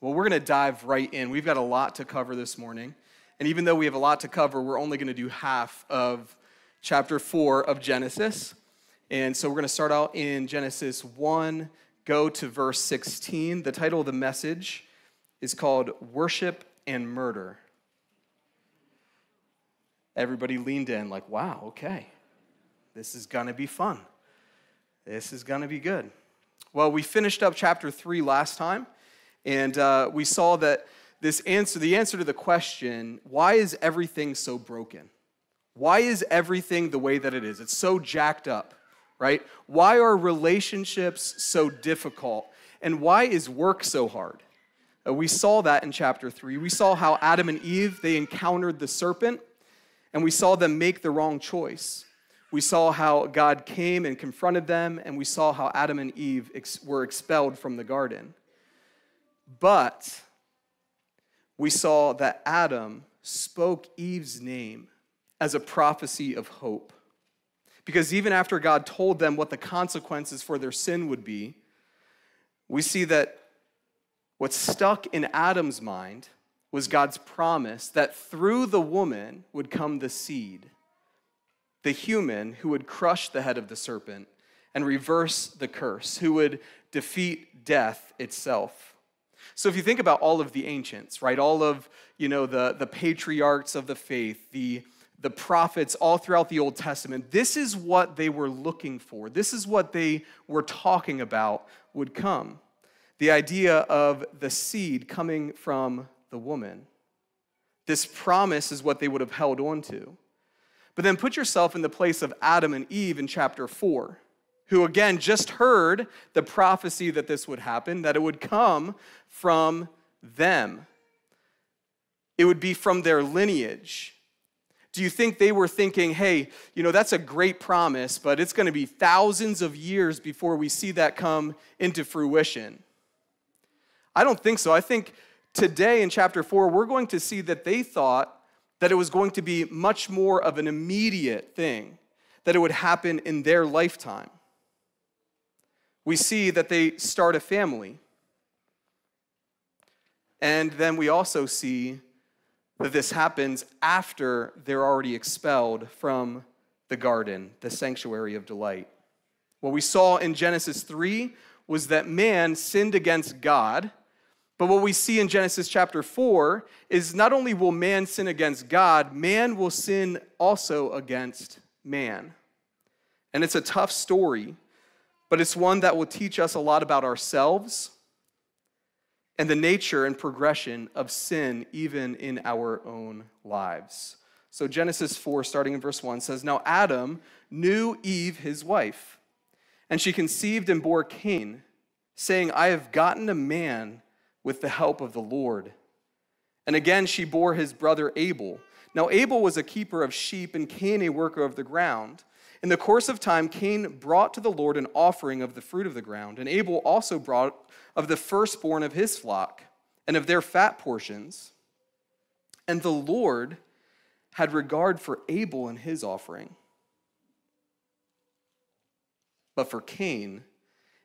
Well, we're going to dive right in. We've got a lot to cover this morning. And even though we have a lot to cover, we're only going to do half of chapter 4 of Genesis. And so we're going to start out in Genesis 1, go to verse 16. The title of the message is called Worship and Murder. Everybody leaned in, like, wow, okay, this is going to be fun. This is going to be good. Well, we finished up chapter 3 last time. And uh, we saw that this answer, the answer to the question, why is everything so broken? Why is everything the way that it is? It's so jacked up, right? Why are relationships so difficult? And why is work so hard? Uh, we saw that in chapter 3. We saw how Adam and Eve, they encountered the serpent, and we saw them make the wrong choice. We saw how God came and confronted them, and we saw how Adam and Eve ex- were expelled from the garden. But we saw that Adam spoke Eve's name as a prophecy of hope. Because even after God told them what the consequences for their sin would be, we see that what stuck in Adam's mind was God's promise that through the woman would come the seed, the human who would crush the head of the serpent and reverse the curse, who would defeat death itself. So if you think about all of the ancients, right, all of, you know, the, the patriarchs of the faith, the, the prophets all throughout the Old Testament, this is what they were looking for. This is what they were talking about would come. The idea of the seed coming from the woman. This promise is what they would have held on to. But then put yourself in the place of Adam and Eve in chapter 4 who again just heard the prophecy that this would happen, that it would come from them. It would be from their lineage. Do you think they were thinking, hey, you know, that's a great promise, but it's going to be thousands of years before we see that come into fruition? I don't think so. I think today in chapter 4, we're going to see that they thought that it was going to be much more of an immediate thing, that it would happen in their lifetime we see that they start a family. And then we also see that this happens after they're already expelled from the garden, the sanctuary of delight. What we saw in Genesis 3 was that man sinned against God. But what we see in Genesis chapter 4 is not only will man sin against God, man will sin also against man. And it's a tough story but it's one that will teach us a lot about ourselves and the nature and progression of sin, even in our own lives. So, Genesis 4, starting in verse 1, says Now Adam knew Eve, his wife, and she conceived and bore Cain, saying, I have gotten a man with the help of the Lord. And again she bore his brother Abel. Now Abel was a keeper of sheep, and Cain a worker of the ground. In the course of time, Cain brought to the Lord an offering of the fruit of the ground, and Abel also brought of the firstborn of his flock and of their fat portions. And the Lord had regard for Abel and his offering. But for Cain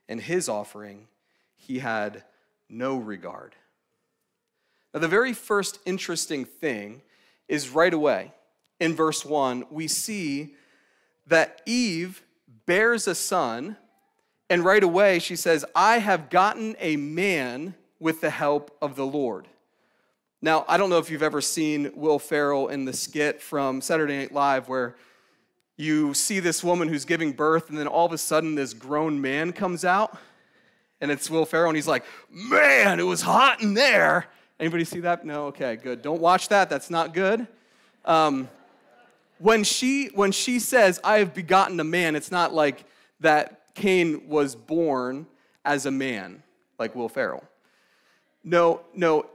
and his offering, he had no regard. Now, the very first interesting thing is right away in verse 1, we see that Eve bears a son, and right away she says, I have gotten a man with the help of the Lord. Now, I don't know if you've ever seen Will Ferrell in the skit from Saturday Night Live where you see this woman who's giving birth, and then all of a sudden this grown man comes out, and it's Will Ferrell, and he's like, Man, it was hot in there. Anybody see that? No? Okay, good. Don't watch that. That's not good. Um, when she when she says i have begotten a man it's not like that cain was born as a man like will ferrell. No no.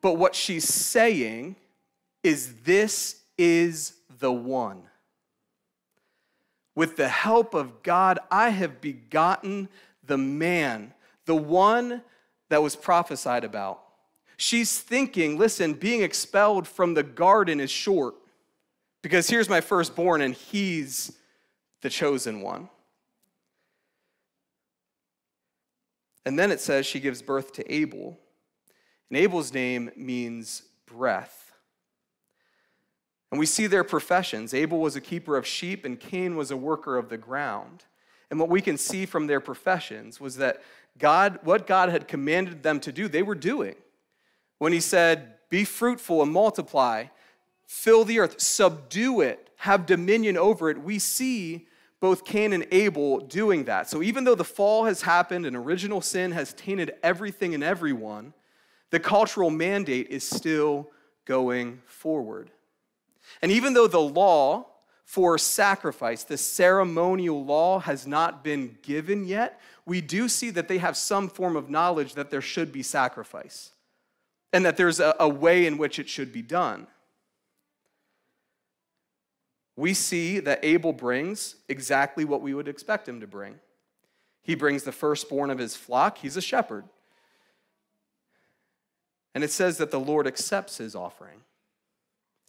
But what she's saying is this is the one. With the help of god i have begotten the man the one that was prophesied about. She's thinking listen being expelled from the garden is short because here's my firstborn, and he's the chosen one. And then it says she gives birth to Abel. And Abel's name means breath. And we see their professions. Abel was a keeper of sheep, and Cain was a worker of the ground. And what we can see from their professions was that God, what God had commanded them to do, they were doing. When he said, Be fruitful and multiply, fill the earth, subdue it, have dominion over it, we see both Cain and Abel doing that. So even though the fall has happened and original sin has tainted everything and everyone, the cultural mandate is still going forward. And even though the law for sacrifice, the ceremonial law has not been given yet, we do see that they have some form of knowledge that there should be sacrifice and that there's a, a way in which it should be done. We see that Abel brings exactly what we would expect him to bring. He brings the firstborn of his flock, he's a shepherd. And it says that the Lord accepts his offering.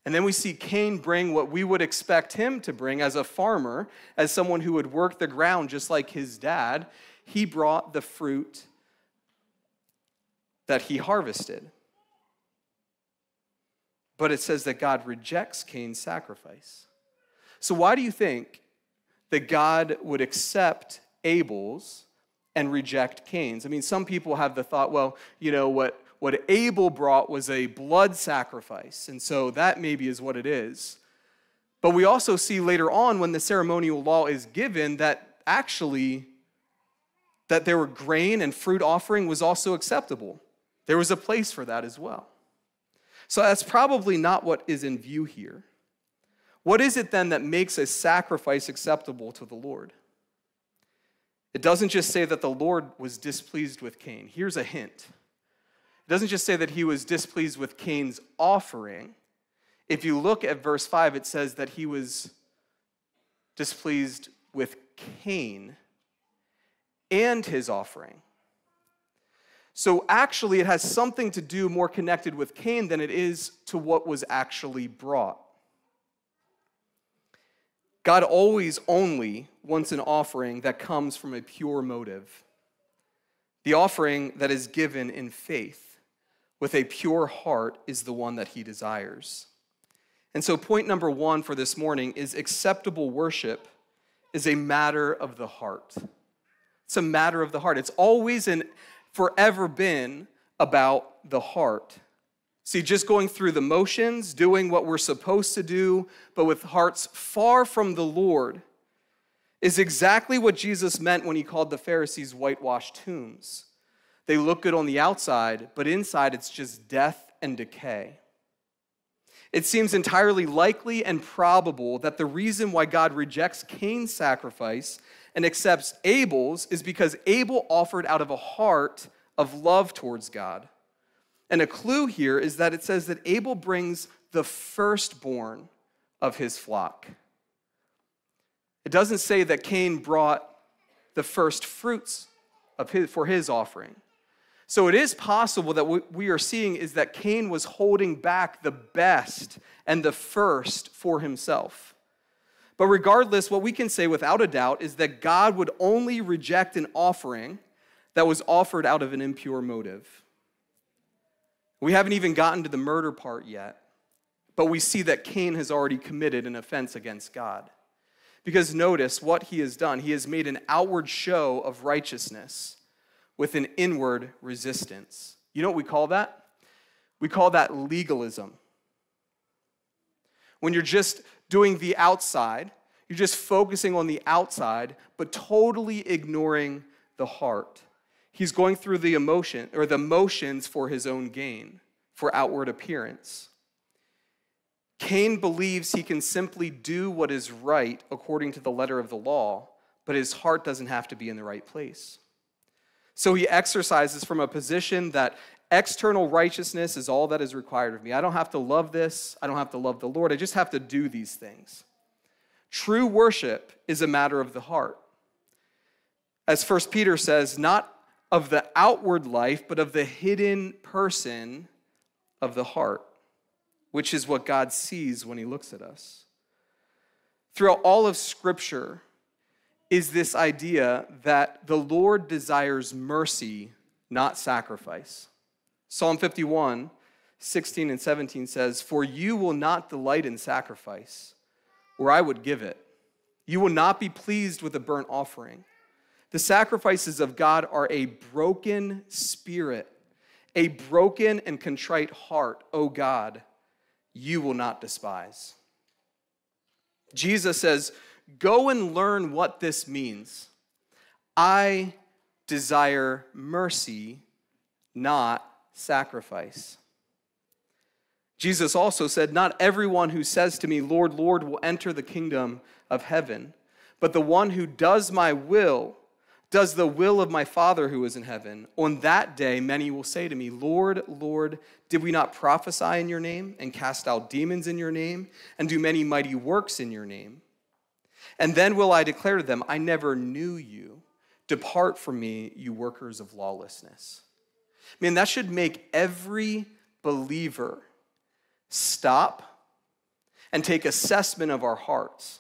And then we see Cain bring what we would expect him to bring as a farmer, as someone who would work the ground just like his dad. He brought the fruit that he harvested. But it says that God rejects Cain's sacrifice. So, why do you think that God would accept Abel's and reject Cain's? I mean, some people have the thought, well, you know, what, what Abel brought was a blood sacrifice, and so that maybe is what it is. But we also see later on when the ceremonial law is given that actually that there were grain and fruit offering was also acceptable. There was a place for that as well. So that's probably not what is in view here. What is it then that makes a sacrifice acceptable to the Lord? It doesn't just say that the Lord was displeased with Cain. Here's a hint it doesn't just say that he was displeased with Cain's offering. If you look at verse 5, it says that he was displeased with Cain and his offering. So actually, it has something to do more connected with Cain than it is to what was actually brought. God always only wants an offering that comes from a pure motive. The offering that is given in faith with a pure heart is the one that he desires. And so, point number one for this morning is acceptable worship is a matter of the heart. It's a matter of the heart. It's always and forever been about the heart. See, just going through the motions, doing what we're supposed to do, but with hearts far from the Lord, is exactly what Jesus meant when he called the Pharisees whitewashed tombs. They look good on the outside, but inside it's just death and decay. It seems entirely likely and probable that the reason why God rejects Cain's sacrifice and accepts Abel's is because Abel offered out of a heart of love towards God. And a clue here is that it says that Abel brings the firstborn of his flock. It doesn't say that Cain brought the first fruits of his, for his offering. So it is possible that what we are seeing is that Cain was holding back the best and the first for himself. But regardless, what we can say without a doubt is that God would only reject an offering that was offered out of an impure motive. We haven't even gotten to the murder part yet, but we see that Cain has already committed an offense against God. Because notice what he has done. He has made an outward show of righteousness with an inward resistance. You know what we call that? We call that legalism. When you're just doing the outside, you're just focusing on the outside, but totally ignoring the heart. He's going through the emotion or the motions for his own gain, for outward appearance. Cain believes he can simply do what is right according to the letter of the law, but his heart doesn't have to be in the right place. So he exercises from a position that external righteousness is all that is required of me. I don't have to love this, I don't have to love the Lord, I just have to do these things. True worship is a matter of the heart. As First Peter says, not of the outward life, but of the hidden person of the heart, which is what God sees when he looks at us. Throughout all of Scripture, is this idea that the Lord desires mercy, not sacrifice. Psalm 51, 16 and 17 says, For you will not delight in sacrifice, or I would give it. You will not be pleased with a burnt offering. The sacrifices of God are a broken spirit, a broken and contrite heart, O God, you will not despise. Jesus says, Go and learn what this means. I desire mercy, not sacrifice. Jesus also said, Not everyone who says to me, Lord, Lord, will enter the kingdom of heaven, but the one who does my will, does the will of my Father who is in heaven. On that day, many will say to me, Lord, Lord, did we not prophesy in your name, and cast out demons in your name, and do many mighty works in your name? And then will I declare to them, I never knew you. Depart from me, you workers of lawlessness. Man, that should make every believer stop and take assessment of our hearts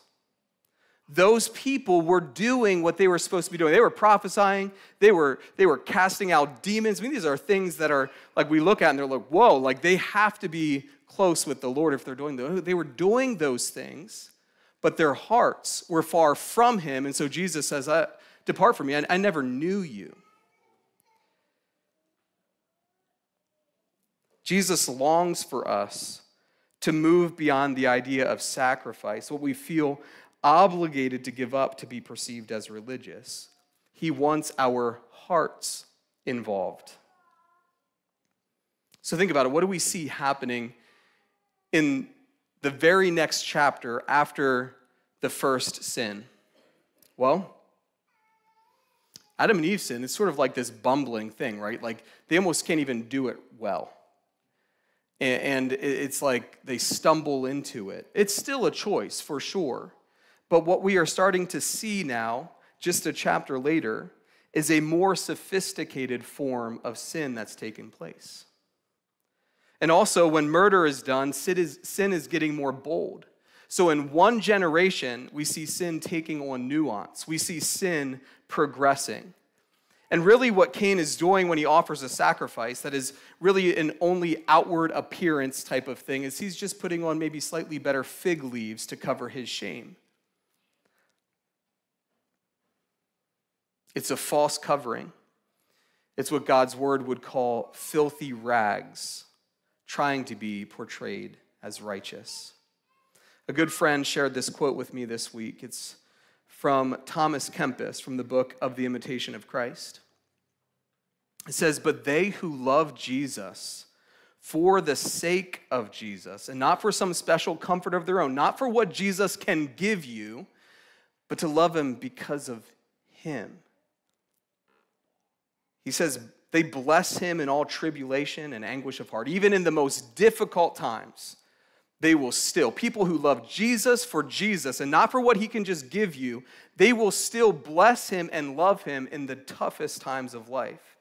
those people were doing what they were supposed to be doing. They were prophesying, they were, they were casting out demons. I mean, these are things that are like we look at and they're like, whoa, like they have to be close with the Lord if they're doing those. They were doing those things, but their hearts were far from Him. And so Jesus says, Depart from me, I, I never knew you. Jesus longs for us to move beyond the idea of sacrifice, what we feel obligated to give up to be perceived as religious. He wants our hearts involved. So think about it. What do we see happening in the very next chapter after the first sin? Well, Adam and Eve sin is sort of like this bumbling thing, right? Like they almost can't even do it well. And it's like they stumble into it. It's still a choice for sure. But what we are starting to see now, just a chapter later, is a more sophisticated form of sin that's taking place. And also, when murder is done, sin is, sin is getting more bold. So, in one generation, we see sin taking on nuance, we see sin progressing. And really, what Cain is doing when he offers a sacrifice that is really an only outward appearance type of thing is he's just putting on maybe slightly better fig leaves to cover his shame. It's a false covering. It's what God's word would call filthy rags, trying to be portrayed as righteous. A good friend shared this quote with me this week. It's from Thomas Kempis from the book of The Imitation of Christ. It says, But they who love Jesus for the sake of Jesus, and not for some special comfort of their own, not for what Jesus can give you, but to love him because of him he says, they bless him in all tribulation and anguish of heart. Even in the most difficult times, they will still, people who love Jesus for Jesus and not for what he can just give you, they will still bless him and love him in the toughest times of life.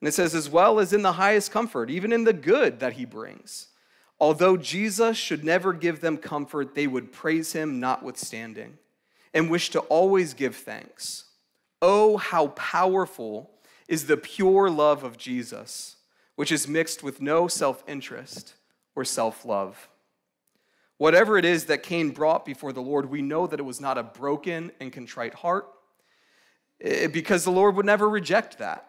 And it says, as well as in the highest comfort, even in the good that he brings. Although Jesus should never give them comfort, they would praise him notwithstanding and wish to always give thanks. Oh, how powerful is the pure love of Jesus, which is mixed with no self interest or self love. Whatever it is that Cain brought before the Lord, we know that it was not a broken and contrite heart, eh, because the Lord would never reject that.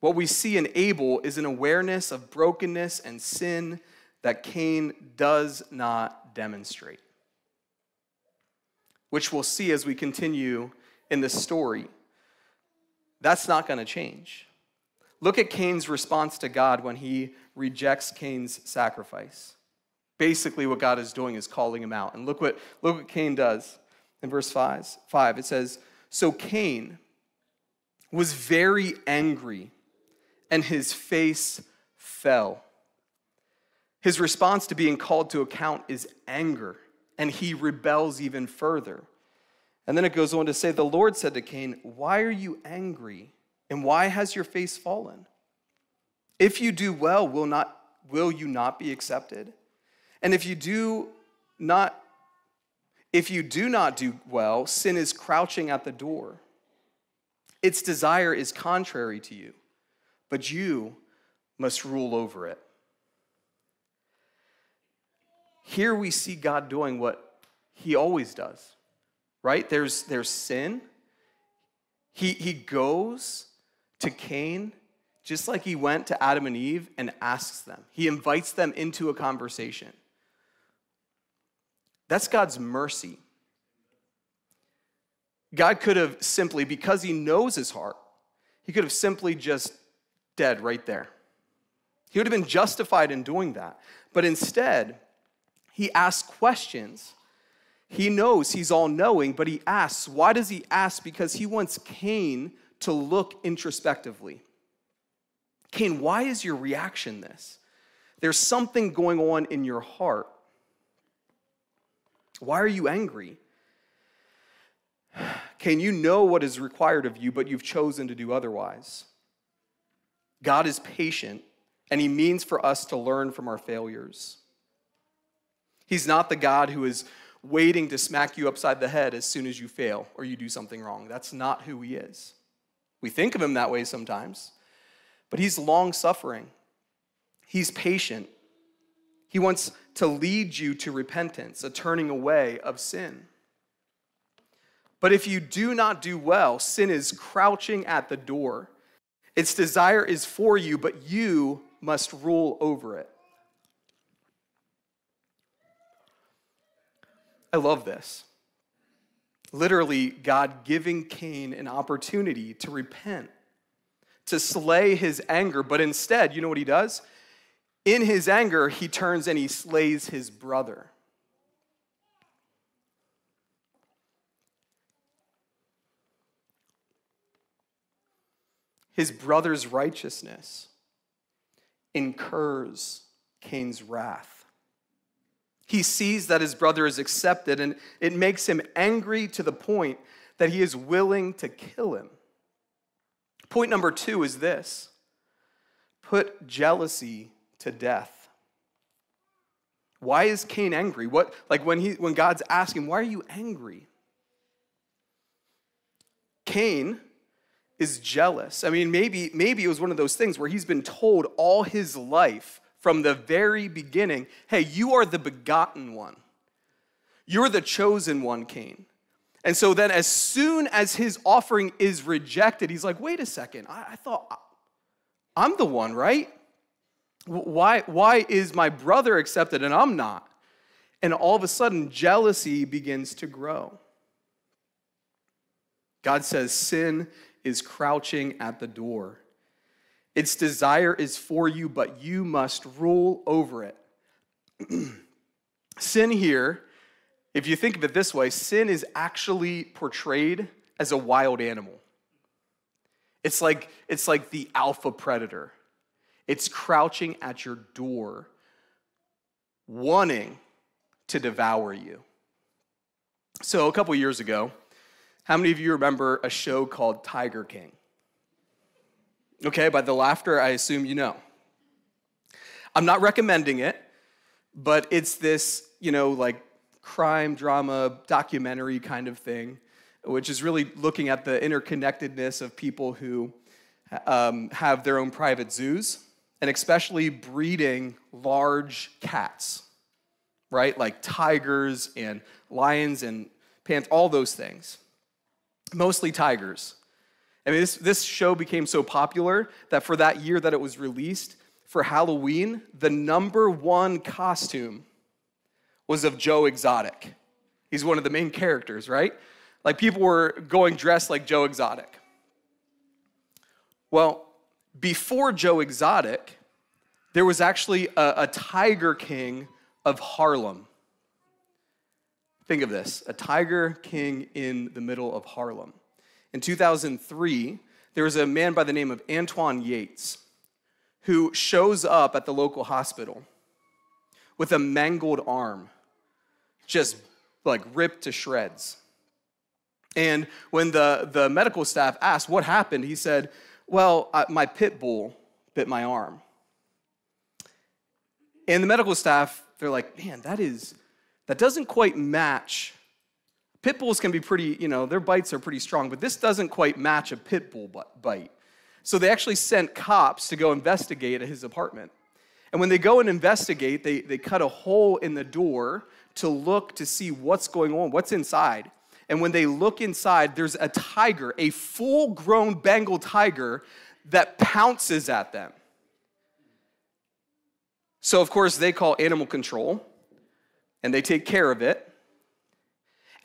What we see in Abel is an awareness of brokenness and sin that Cain does not demonstrate, which we'll see as we continue in the story. That's not going to change. Look at Cain's response to God when he rejects Cain's sacrifice. Basically, what God is doing is calling him out. And look what, look what Cain does in verse 5. 5. It says, So Cain was very angry, and his face fell. His response to being called to account is anger, and he rebels even further. And then it goes on to say, The Lord said to Cain, Why are you angry? And why has your face fallen? If you do well, will, not, will you not be accepted? And if you do not, if you do not do well, sin is crouching at the door. Its desire is contrary to you, but you must rule over it. Here we see God doing what he always does, right? There's, there's sin. He, he goes to Cain just like he went to Adam and Eve and asks them. He invites them into a conversation. That's God's mercy. God could have simply, because he knows his heart, he could have simply just dead right there. He would have been justified in doing that. But instead, he asks questions. He knows he's all knowing, but he asks. Why does he ask? Because he wants Cain to look introspectively. Cain, why is your reaction this? There's something going on in your heart. Why are you angry? Cain, you know what is required of you, but you've chosen to do otherwise. God is patient, and He means for us to learn from our failures. He's not the God who is waiting to smack you upside the head as soon as you fail or you do something wrong. That's not who He is. We think of Him that way sometimes, but He's long suffering, He's patient. He wants to lead you to repentance, a turning away of sin. But if you do not do well, sin is crouching at the door. Its desire is for you, but you must rule over it. I love this. Literally, God giving Cain an opportunity to repent, to slay his anger, but instead, you know what he does? In his anger, he turns and he slays his brother. His brother's righteousness incurs Cain's wrath. He sees that his brother is accepted, and it makes him angry to the point that he is willing to kill him. Point number two is this put jealousy to death. Why is Cain angry? What, like when, he, when God's asking, why are you angry? Cain is jealous. I mean, maybe, maybe it was one of those things where he's been told all his life from the very beginning hey, you are the begotten one. You're the chosen one, Cain. And so then, as soon as his offering is rejected, he's like, wait a second, I, I thought I'm the one, right? Why, why is my brother accepted and I'm not? And all of a sudden, jealousy begins to grow. God says sin is crouching at the door. Its desire is for you, but you must rule over it. sin here, if you think of it this way, sin is actually portrayed as a wild animal. It's like, it's like the alpha predator. It's crouching at your door, wanting to devour you. So, a couple years ago, how many of you remember a show called Tiger King? Okay, by the laughter, I assume you know. I'm not recommending it, but it's this, you know, like crime drama documentary kind of thing, which is really looking at the interconnectedness of people who um, have their own private zoos, and especially breeding large cats, right? Like tigers and lions and panthers, all those things. Mostly tigers. I mean, this, this show became so popular that for that year that it was released, for Halloween, the number one costume was of Joe Exotic. He's one of the main characters, right? Like people were going dressed like Joe Exotic. Well, before Joe Exotic, there was actually a, a Tiger King of Harlem. Think of this a Tiger King in the middle of Harlem. In 2003, there was a man by the name of Antoine Yates who shows up at the local hospital with a mangled arm, just like ripped to shreds. And when the, the medical staff asked what happened, he said, Well, I, my pit bull bit my arm. And the medical staff, they're like, Man, that is, that doesn't quite match Pit bulls can be pretty, you know, their bites are pretty strong, but this doesn't quite match a pit bull bite. So they actually sent cops to go investigate at his apartment. And when they go and investigate, they, they cut a hole in the door to look to see what's going on, what's inside. And when they look inside, there's a tiger, a full grown Bengal tiger that pounces at them. So, of course, they call animal control and they take care of it.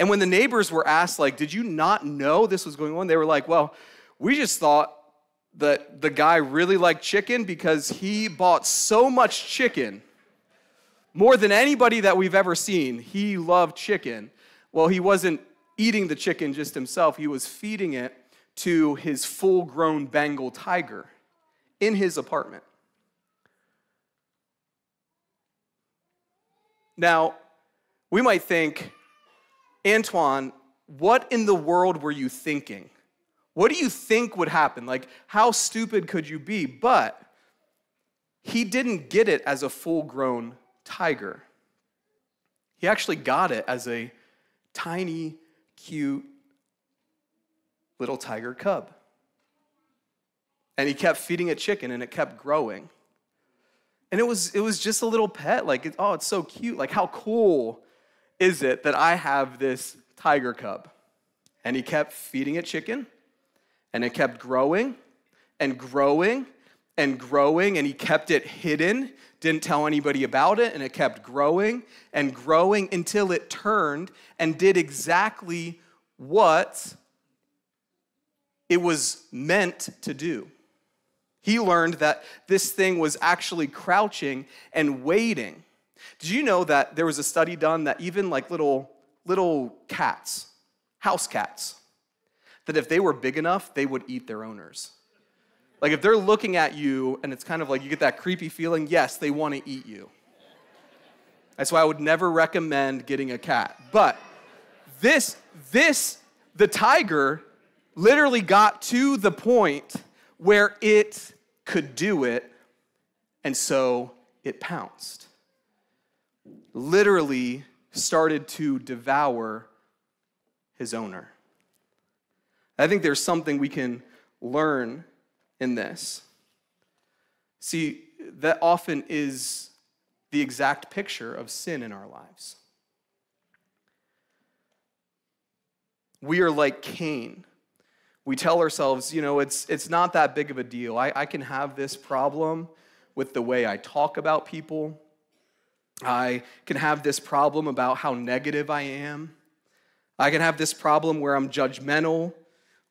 And when the neighbors were asked, like, did you not know this was going on? They were like, well, we just thought that the guy really liked chicken because he bought so much chicken, more than anybody that we've ever seen. He loved chicken. Well, he wasn't eating the chicken just himself, he was feeding it to his full grown Bengal tiger in his apartment. Now, we might think, Antoine, what in the world were you thinking? What do you think would happen? Like, how stupid could you be? But he didn't get it as a full grown tiger. He actually got it as a tiny, cute little tiger cub. And he kept feeding it chicken and it kept growing. And it was, it was just a little pet. Like, oh, it's so cute. Like, how cool is it that I have this tiger cub? And he kept feeding it chicken and it kept growing and growing and growing, and he kept it hidden, didn't tell anybody about it, and it kept growing and growing until it turned and did exactly what it was meant to do. He learned that this thing was actually crouching and waiting. Did you know that there was a study done that even like little little cats, house cats, that if they were big enough, they would eat their owners. Like if they're looking at you and it's kind of like you get that creepy feeling, yes, they want to eat you. That's why I would never recommend getting a cat. But this this the tiger literally got to the point where it could do it, and so it pounced. Literally started to devour his owner. I think there's something we can learn in this. See, that often is the exact picture of sin in our lives. We are like Cain we tell ourselves, you know, it's, it's not that big of a deal. I, I can have this problem with the way I talk about people. I can have this problem about how negative I am. I can have this problem where I'm judgmental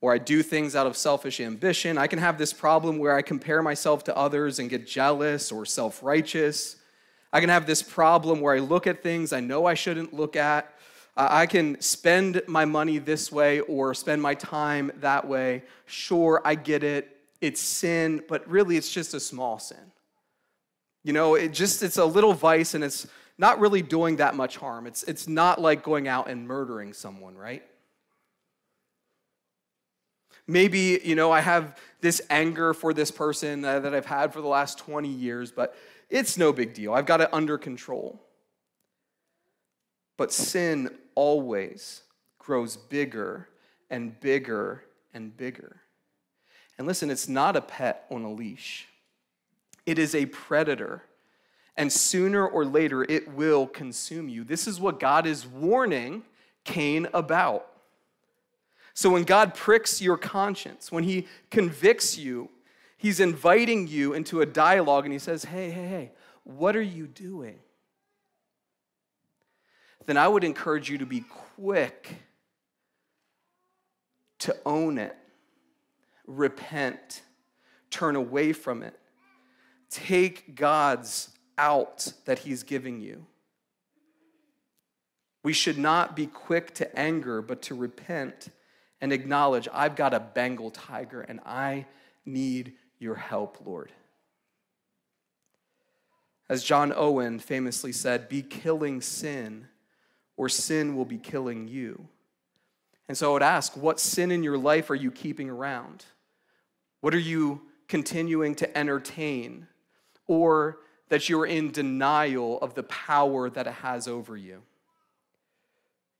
or I do things out of selfish ambition. I can have this problem where I compare myself to others and get jealous or self righteous. I can have this problem where I look at things I know I shouldn't look at. I can spend my money this way or spend my time that way. Sure, I get it. It's sin, but really it's just a small sin. You know, it just it's a little vice and it's not really doing that much harm. It's it's not like going out and murdering someone, right? Maybe, you know, I have this anger for this person that I've had for the last 20 years, but it's no big deal. I've got it under control. But sin always grows bigger and bigger and bigger. And listen, it's not a pet on a leash, it is a predator. And sooner or later, it will consume you. This is what God is warning Cain about. So when God pricks your conscience, when he convicts you, he's inviting you into a dialogue and he says, Hey, hey, hey, what are you doing? then I would encourage you to be quick to own it, repent, turn away from it, take God's out that He's giving you. We should not be quick to anger, but to repent and acknowledge, I've got a Bengal tiger and I need your help, Lord. As John Owen famously said, be killing sin or sin will be killing you. And so I would ask, what sin in your life are you keeping around? What are you continuing to entertain? Or that you're in denial of the power that it has over you?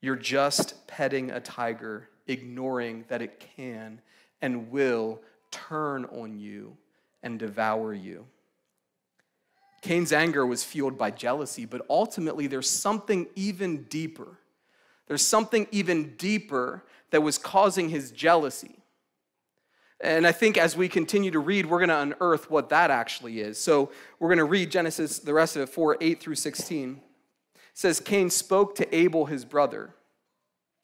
You're just petting a tiger, ignoring that it can and will turn on you and devour you. Cain's anger was fueled by jealousy, but ultimately there's something even deeper. There's something even deeper that was causing his jealousy. And I think as we continue to read, we're going to unearth what that actually is. So we're going to read Genesis, the rest of it, 4 8 through 16. It says, Cain spoke to Abel, his brother.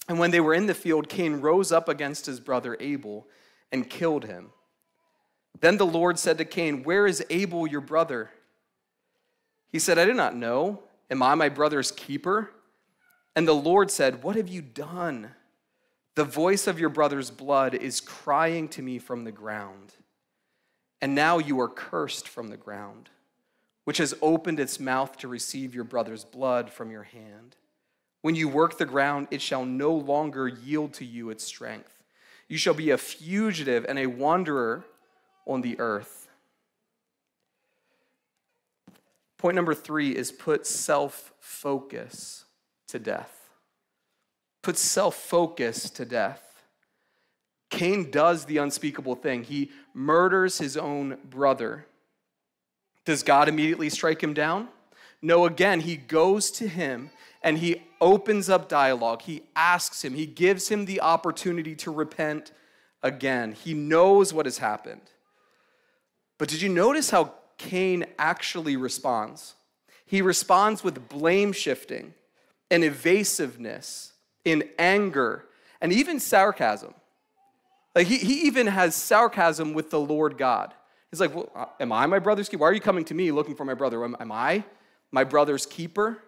And when they were in the field, Cain rose up against his brother Abel and killed him. Then the Lord said to Cain, Where is Abel, your brother? He said, I do not know. Am I my brother's keeper? And the Lord said, What have you done? The voice of your brother's blood is crying to me from the ground. And now you are cursed from the ground, which has opened its mouth to receive your brother's blood from your hand. When you work the ground, it shall no longer yield to you its strength. You shall be a fugitive and a wanderer on the earth. Point number three is put self focus to death puts self focus to death. Cain does the unspeakable thing. He murders his own brother. Does God immediately strike him down? No, again, he goes to him and he opens up dialogue. He asks him, he gives him the opportunity to repent again. He knows what has happened. But did you notice how Cain actually responds? He responds with blame shifting and evasiveness in anger, and even sarcasm. Like he, he even has sarcasm with the Lord God. He's like, well, uh, Am I my brother's keeper? Why are you coming to me looking for my brother? Am, am I my brother's keeper?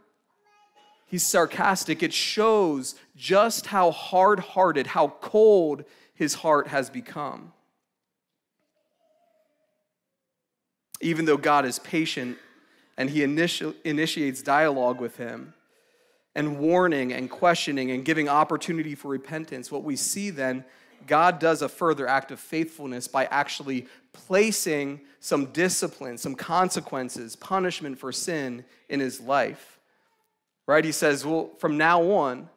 He's sarcastic. It shows just how hard hearted, how cold his heart has become. Even though God is patient and he initi- initiates dialogue with him, and warning and questioning and giving opportunity for repentance, what we see then, God does a further act of faithfulness by actually placing some discipline, some consequences, punishment for sin in his life. Right? He says, well, from now on,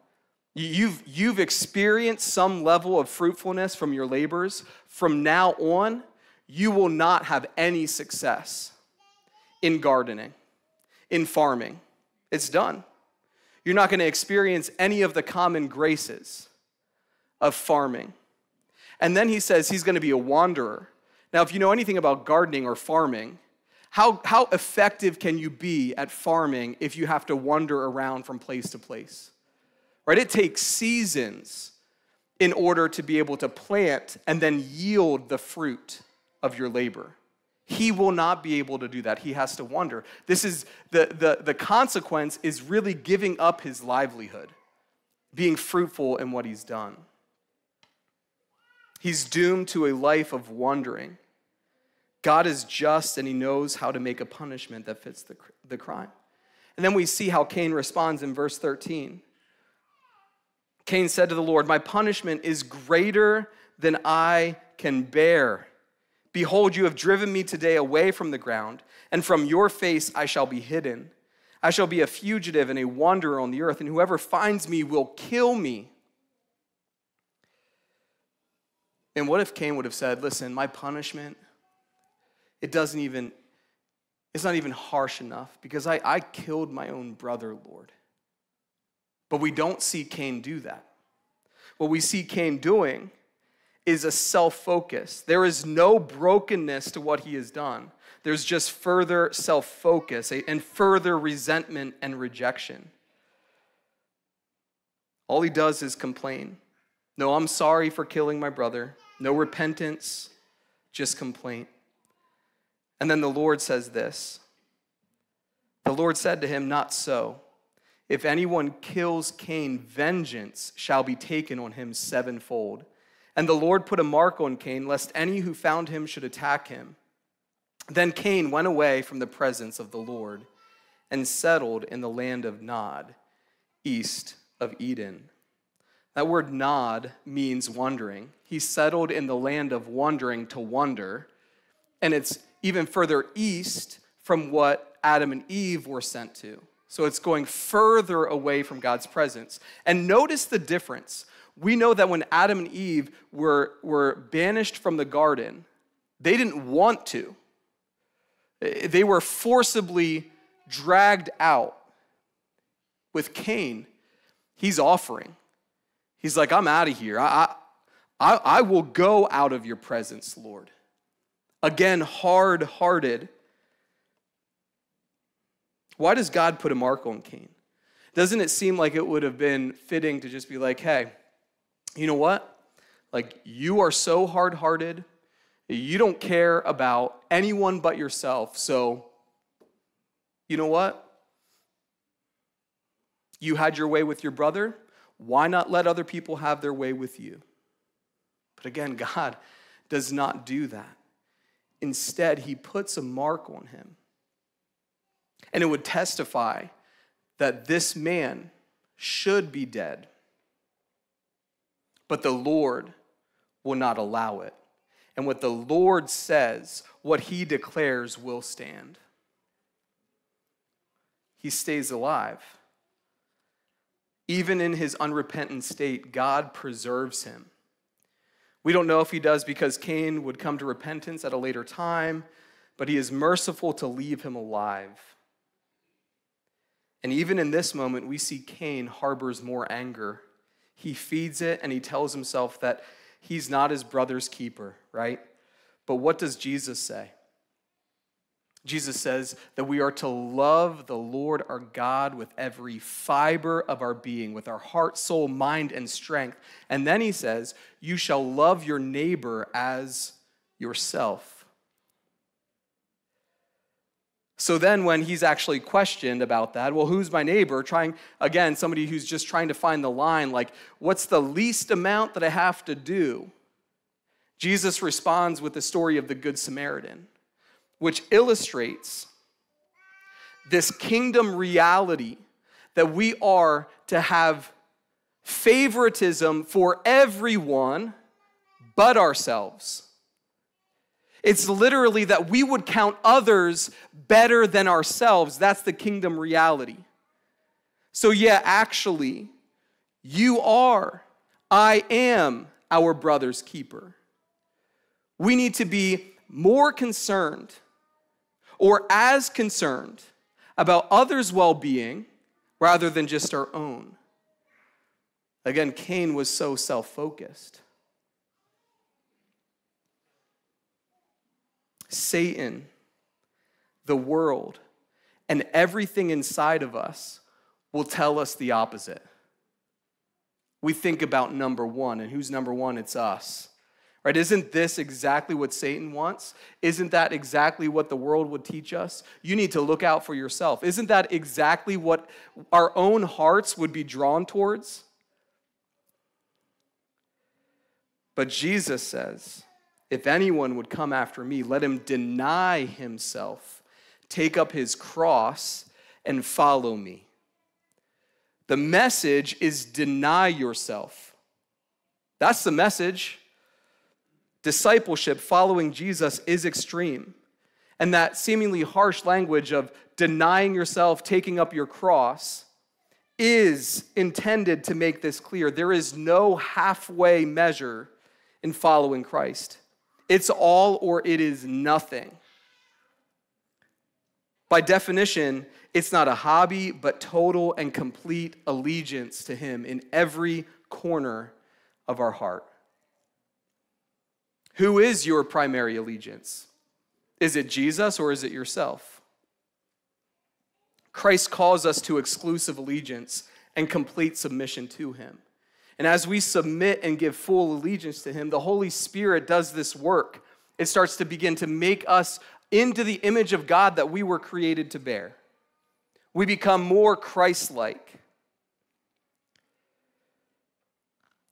you've, you've experienced some level of fruitfulness from your labors. From now on, you will not have any success in gardening, in farming. It's done. You're not going to experience any of the common graces of farming. And then he says he's going to be a wanderer. Now, if you know anything about gardening or farming, how, how effective can you be at farming if you have to wander around from place to place? Right? It takes seasons in order to be able to plant and then yield the fruit of your labor. He will not be able to do that. He has to wonder. This is the, the, the consequence is really giving up his livelihood, being fruitful in what he's done. He's doomed to a life of wandering. God is just and he knows how to make a punishment that fits the, the crime. And then we see how Cain responds in verse 13. Cain said to the Lord, My punishment is greater than I can bear. Behold, you have driven me today away from the ground, and from your face I shall be hidden. I shall be a fugitive and a wanderer on the earth, and whoever finds me will kill me. And what if Cain would have said, Listen, my punishment, it doesn't even, it's not even harsh enough because I, I killed my own brother, Lord. But we don't see Cain do that. What we see Cain doing is a self focus. There is no brokenness to what he has done. There's just further self focus and further resentment and rejection. All he does is complain. No, I'm sorry for killing my brother. No repentance, just complaint. And then the Lord says this The Lord said to him, Not so. If anyone kills Cain, vengeance shall be taken on him sevenfold. And the Lord put a mark on Cain, lest any who found him should attack him. Then Cain went away from the presence of the Lord and settled in the land of Nod, east of Eden. That word Nod means wandering. He settled in the land of wandering to wander, and it's even further east from what Adam and Eve were sent to. So it's going further away from God's presence. And notice the difference we know that when Adam and Eve were, were banished from the garden, They didn't want to. They were forcibly dragged out. With Cain, he's offering. He's like, I'm out of here. I, I, I will go out of your presence, Lord. Again, hard hearted. Why does God put a mark on Cain? Doesn't it seem like it would have been fitting to just be like, hey, you know what? Like, you are so hard hearted, you don't care about anyone but yourself. So, you know what? You had your way with your brother. Why not let other people have their way with you? But again, God does not do that. Instead, he puts a mark on him. And it would testify that this man should be dead, but the Lord will not allow it. And what the Lord says, what he declares, will stand. He stays alive. Even in his unrepentant state, God preserves him. We don't know if he does because Cain would come to repentance at a later time, but he is merciful to leave him alive. And even in this moment, we see Cain harbors more anger. He feeds it and he tells himself that he's not his brother's keeper, right? But what does Jesus say? Jesus says that we are to love the Lord our God with every fiber of our being, with our heart, soul, mind, and strength. And then he says, You shall love your neighbor as yourself. So then, when he's actually questioned about that, well, who's my neighbor? Trying, again, somebody who's just trying to find the line, like, what's the least amount that I have to do? Jesus responds with the story of the Good Samaritan which illustrates this kingdom reality that we are to have favoritism for everyone but ourselves. It's literally that we would count others better than ourselves. That's the kingdom reality. So, yeah, actually, you are, I am our brother's keeper. We need to be more concerned or as concerned about others' well being rather than just our own. Again, Cain was so self focused. Satan, the world, and everything inside of us will tell us the opposite. We think about number one, and who's number one? It's us. Right? Isn't this exactly what Satan wants? Isn't that exactly what the world would teach us? You need to look out for yourself. Isn't that exactly what our own hearts would be drawn towards? But Jesus says, if anyone would come after me, let him deny himself, take up his cross, and follow me. The message is deny yourself. That's the message discipleship, following Jesus, is extreme. And that seemingly harsh language of denying yourself, taking up your cross, is intended to make this clear. There is no halfway measure in following Christ, it's all or it is nothing. By definition, it's not a hobby, but total and complete allegiance to Him in every corner of our heart. Who is your primary allegiance? Is it Jesus or is it yourself? Christ calls us to exclusive allegiance and complete submission to him. And as we submit and give full allegiance to him, the Holy Spirit does this work. It starts to begin to make us into the image of God that we were created to bear. We become more Christ like.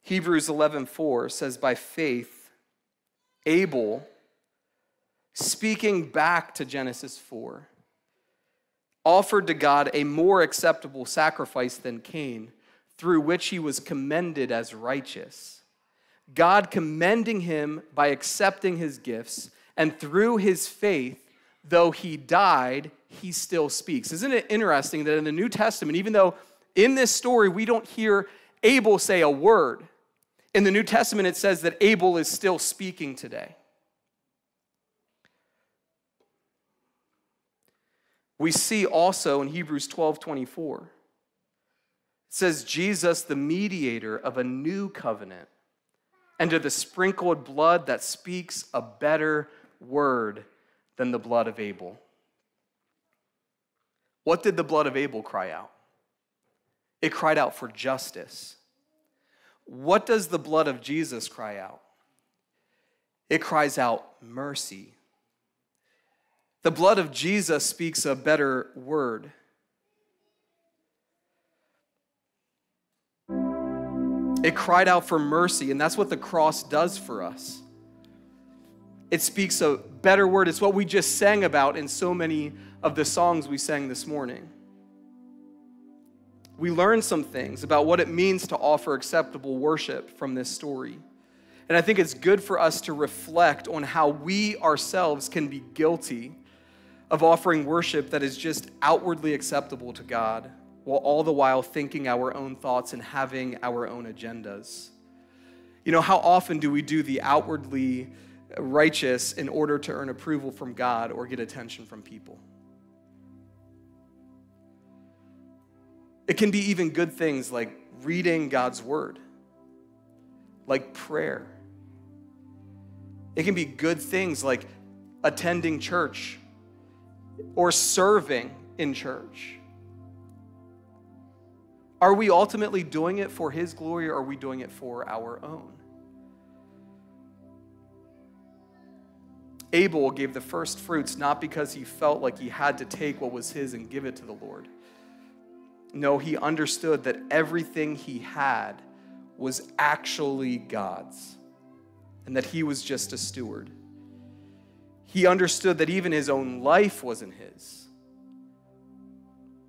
Hebrews 11:4 says by faith Abel, speaking back to Genesis 4, offered to God a more acceptable sacrifice than Cain, through which he was commended as righteous. God commending him by accepting his gifts, and through his faith, though he died, he still speaks. Isn't it interesting that in the New Testament, even though in this story we don't hear Abel say a word, in the New Testament it says that Abel is still speaking today. We see also in Hebrews 12 24 says, Jesus, the mediator of a new covenant, and of the sprinkled blood that speaks a better word than the blood of Abel. What did the blood of Abel cry out? It cried out for justice. What does the blood of Jesus cry out? It cries out mercy. The blood of Jesus speaks a better word. It cried out for mercy, and that's what the cross does for us. It speaks a better word. It's what we just sang about in so many of the songs we sang this morning. We learned some things about what it means to offer acceptable worship from this story. And I think it's good for us to reflect on how we ourselves can be guilty of offering worship that is just outwardly acceptable to God, while all the while thinking our own thoughts and having our own agendas. You know, how often do we do the outwardly righteous in order to earn approval from God or get attention from people? It can be even good things like reading God's word, like prayer. It can be good things like attending church or serving in church? Are we ultimately doing it for His glory or are we doing it for our own? Abel gave the first fruits not because he felt like he had to take what was his and give it to the Lord. No, he understood that everything he had was actually God's and that he was just a steward. He understood that even his own life wasn't his.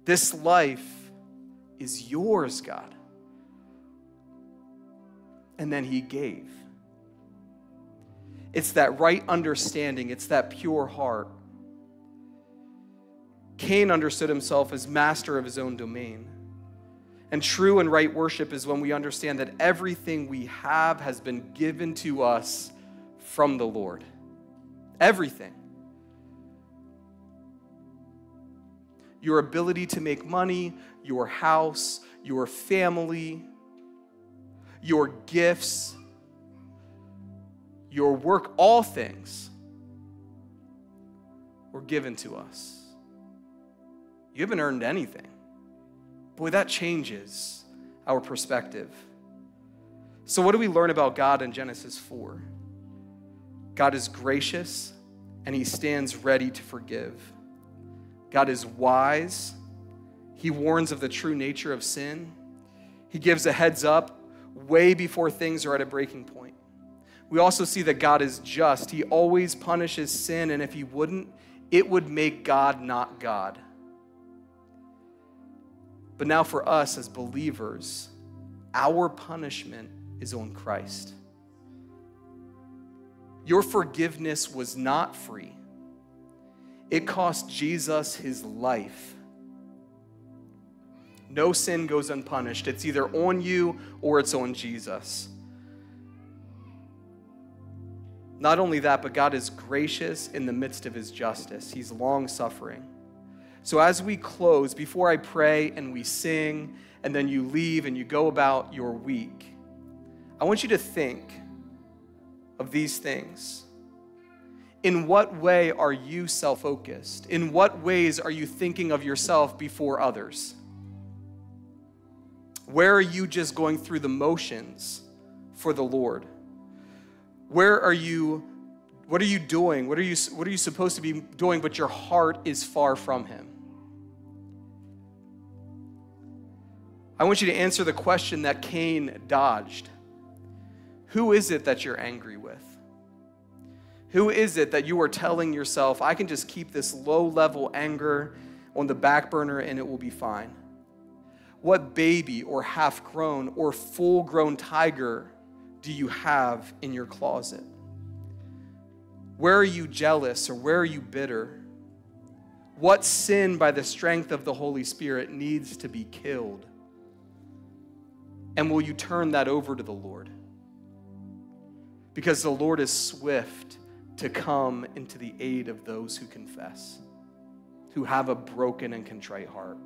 This life is yours, God. And then he gave. It's that right understanding, it's that pure heart. Cain understood himself as master of his own domain. And true and right worship is when we understand that everything we have has been given to us from the Lord. Everything. Your ability to make money, your house, your family, your gifts, your work, all things were given to us. You haven't earned anything. Boy, that changes our perspective. So, what do we learn about God in Genesis 4? God is gracious and he stands ready to forgive. God is wise. He warns of the true nature of sin. He gives a heads up way before things are at a breaking point. We also see that God is just. He always punishes sin, and if he wouldn't, it would make God not God. But now, for us as believers, our punishment is on Christ. Your forgiveness was not free, it cost Jesus his life. No sin goes unpunished. It's either on you or it's on Jesus. Not only that, but God is gracious in the midst of his justice. He's long suffering. So, as we close, before I pray and we sing, and then you leave and you go about your week, I want you to think of these things? In what way are you self focused? In what ways are you thinking of yourself before others? Where are you just going through the motions for the Lord? Where are you? What are you doing? What are you, what are you supposed to be doing, but your heart is far from Him? I want you to answer the question that Cain dodged who is it that you're angry with? Who is it that you are telling yourself, I can just keep this low level anger on the back burner and it will be fine? What baby or half grown or full grown tiger do you have in your closet? Where are you jealous or where are you bitter? What sin, by the strength of the Holy Spirit, needs to be killed? And will you turn that over to the Lord? because the Lord is swift to come into the aid of those who confess. who have a broken and contrite heart.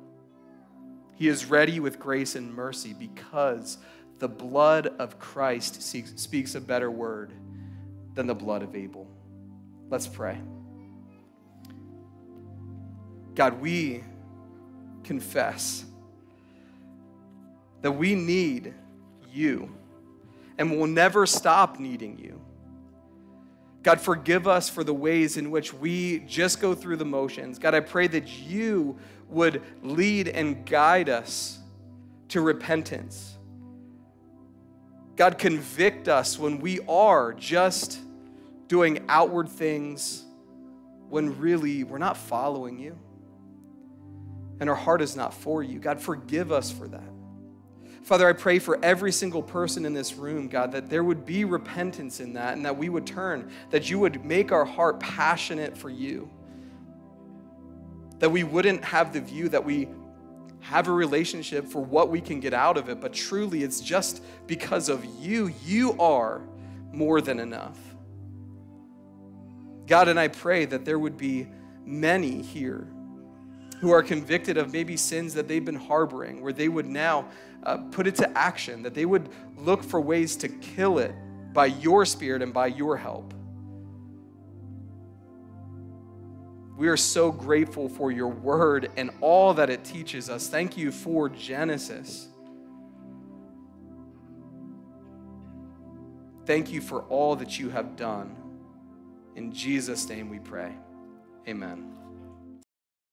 He is ready with grace and mercy because the blood of Christ speaks a better word than the blood of Abel. Let's pray. God, we confess that we need you and will never stop needing you. God, forgive us for the ways in which we just go through the motions. God, I pray that you would lead and guide us to repentance. God, convict us when we are just doing outward things when really we're not following you and our heart is not for you. God, forgive us for that. Father, I pray for every single person in this room, God, that there would be repentance in that and that we would turn, that you would make our heart passionate for you. That we wouldn't have the view that we have a relationship for what we can get out of it, but truly it's just because of you. You are more than enough. God, and I pray that there would be many here who are convicted of maybe sins that they've been harboring, where they would now uh, put it to action, that they would look for ways to kill it by your spirit and by your help. We are so grateful for your word and all that it teaches us. Thank you for Genesis. Thank you for all that you have done. In Jesus' name we pray. Amen.